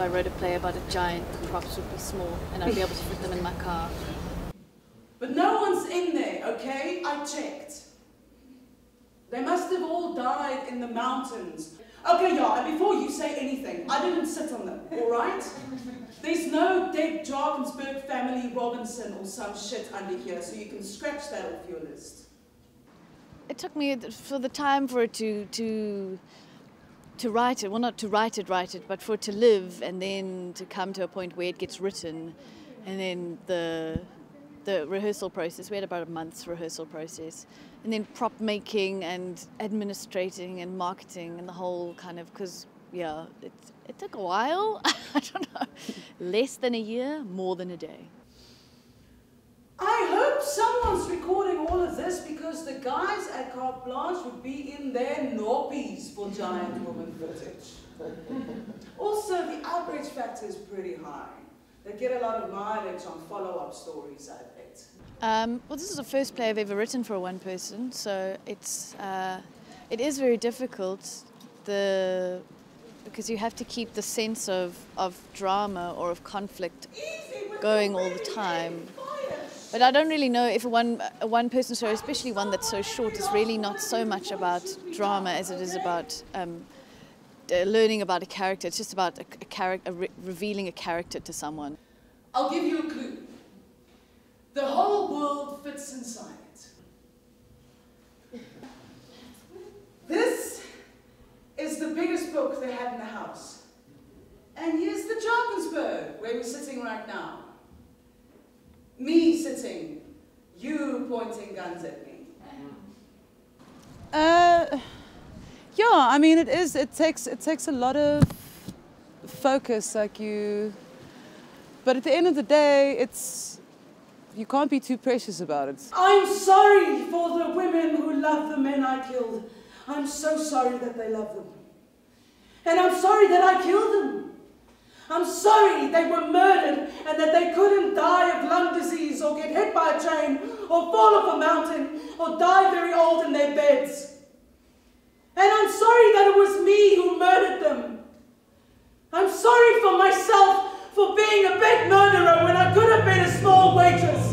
if I wrote a play about a giant, the props would be small and I'd be able to fit them in my car. But no one's in there, okay? I checked. They must have all died in the mountains. Okay, yeah, and before you say anything, I didn't sit on them, alright? There's no dead Drakensberg family Robinson or some shit under here, so you can scratch that off your list. It took me for the time for it to to to write it. Well, not to write it, write it, but for it to live, and then to come to a point where it gets written, and then the the rehearsal process. We had about a month's rehearsal process, and then prop making and administrating and marketing and the whole kind of because yeah, it it took a while. I don't know, less than a year, more than a day. I hope someone's recording all of this because guys at Carte Blanche would be in their norpies for giant woman footage. also, the outrage factor is pretty high. They get a lot of mileage on follow-up stories, I bet. Um, well, this is the first play I've ever written for one person, so it's uh, it is very difficult. The because you have to keep the sense of, of drama or of conflict going all the time. But I don't really know if one a one person show, especially one that's so short, is really not so much about drama as it is about um, learning about a character. It's just about a, a re revealing a character to someone. I'll give you a clue. The whole world fits inside it. This is the biggest book they had in the house. And here's the Drakensberg, where we're sitting right now. Me sitting, you pointing guns at me. Uh, yeah, I mean, it is. It takes it takes a lot of focus, like you. But at the end of the day, it's you can't be too precious about it. I'm sorry for the women who love the men I killed. I'm so sorry that they love them. And I'm sorry that I killed them. I'm sorry they were murdered and that they couldn't die of lung disease or get hit by a train or fall off a mountain or die very old in their beds. And I'm sorry that it was me who murdered them. I'm sorry for myself for being a big murderer when I could have been a small waitress.